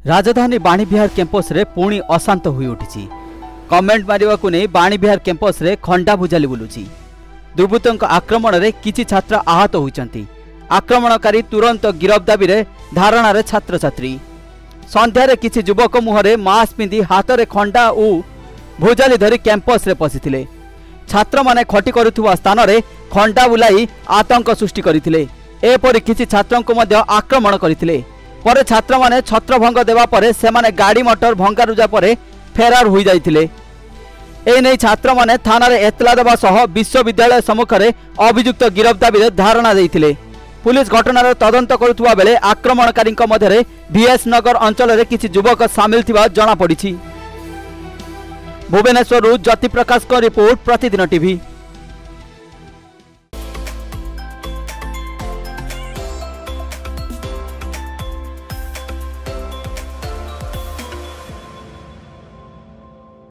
ରାଜଧାନୀ ବାଣୀବିହାର କ୍ୟାମ୍ପସରେ ପୁଣି ଅଶାନ୍ତ ହୋଇଉଠିଛି କମେଣ୍ଟ ମାରିବାକୁ ନେଇ ବାଣୀବିହାର କ୍ୟାମ୍ପସରେ ଖଣ୍ଡା ଭୁଜାଲି ବୁଲୁଛି ଦୁର୍ବୃତ୍ତଙ୍କ ଆକ୍ରମଣରେ କିଛି ଛାତ୍ର ଆହତ ହୋଇଛନ୍ତି ଆକ୍ରମଣକାରୀ ତୁରନ୍ତ ଗିରଫ ଦାବିରେ ଧାରଣାରେ ଛାତ୍ରଛାତ୍ରୀ ସନ୍ଧ୍ୟାରେ କିଛି ଯୁବକ ମୁହଁରେ ମାସ୍କ ପିନ୍ଧି ହାତରେ ଖଣ୍ଡା ଓ ଭୁଜାଲି ଧରି କ୍ୟାମ୍ପସରେ ପଶିଥିଲେ ଛାତ୍ରମାନେ ଖଟି କରୁଥିବା ସ୍ଥାନରେ ଖଣ୍ଡା ବୁଲାଇ ଆତଙ୍କ ସୃଷ୍ଟି କରିଥିଲେ ଏପରି କିଛି ଛାତ୍ରଙ୍କୁ ମଧ୍ୟ ଆକ୍ରମଣ କରିଥିଲେ পরে ছাত্রমানে ছত্রভঙ্গ দেওয়া পরে সেমানে গাড়ি মটর ভঙ্গারুজা পরে ফেরার হয়ে যাইতিলে এই নেই ছাত্রমানে থানার এতলা দেওয়া সহ বিশ্ববিদ্যালয় সম্মুখে অভিযুক্ত গিরফ দাবিতে ধারণা দিয়ে পুলিশ ঘটনার তদন্ত করুবা বেড়ে আক্রমণকারী মধ্যে ভিএস নগর অঞ্চলের কিছু যুবক সামিল থাকা জনাপড়ি ভুবনেশ্বর জ্যোতিপ্রকাশ রিপোর্ট প্রতিদিন টিভি